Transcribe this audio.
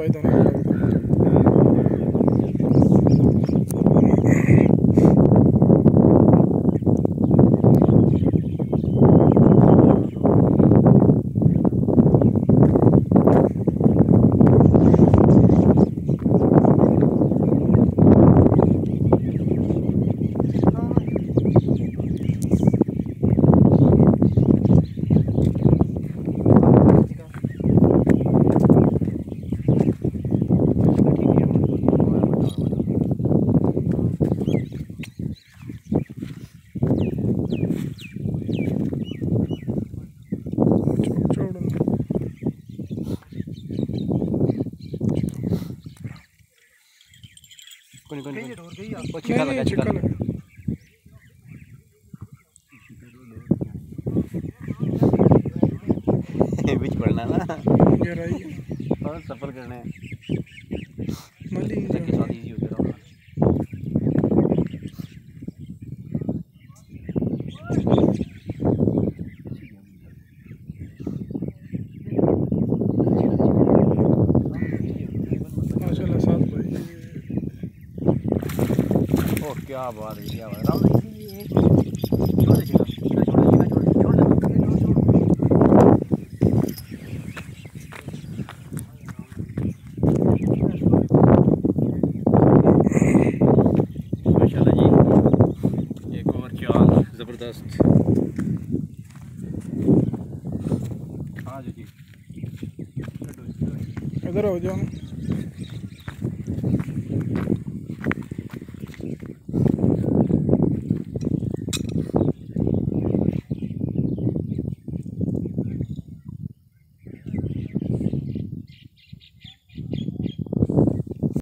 Baydan'a. कोनी कोनी गई ढोर गई छिका लगा छिका लगा बीच पड़ना ना। और सफ़र करना है। मली के साथ इजी हो। क्या बात है क्या बात राहुल छोड़ दे छोड़ छोड़ छोड़ छोड़ छोड़ ज़बरदस्त। इधर हो जाओ।